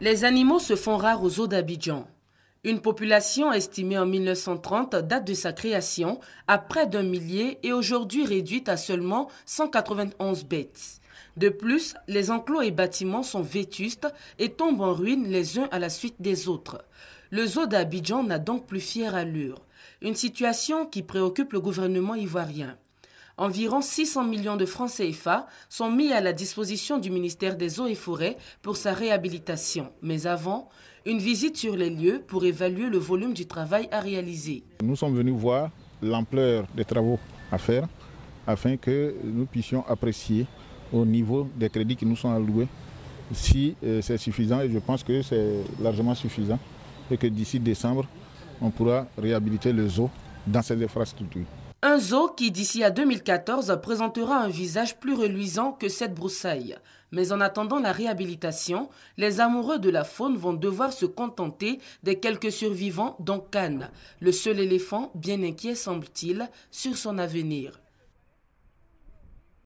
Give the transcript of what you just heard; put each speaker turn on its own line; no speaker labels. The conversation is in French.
Les animaux se font rares aux eaux d'Abidjan. Une population estimée en 1930 date de sa création à près d'un millier et aujourd'hui réduite à seulement 191 bêtes. De plus, les enclos et bâtiments sont vétustes et tombent en ruine les uns à la suite des autres. Le zoo d'Abidjan n'a donc plus fière allure, une situation qui préoccupe le gouvernement ivoirien. Environ 600 millions de francs CFA sont mis à la disposition du ministère des Eaux et Forêts pour sa réhabilitation. Mais avant, une visite sur les lieux pour évaluer le volume du travail à réaliser.
Nous sommes venus voir l'ampleur des travaux à faire afin que nous puissions apprécier au niveau des crédits qui nous sont alloués si euh, c'est suffisant et je pense que c'est largement suffisant et que d'ici décembre, on pourra réhabiliter le zoo dans ces infrastructures.
Un zoo qui, d'ici à 2014, présentera un visage plus reluisant que cette broussaille. Mais en attendant la réhabilitation, les amoureux de la faune vont devoir se contenter des quelques survivants, dont Cannes, le seul éléphant bien inquiet semble-t-il sur son avenir.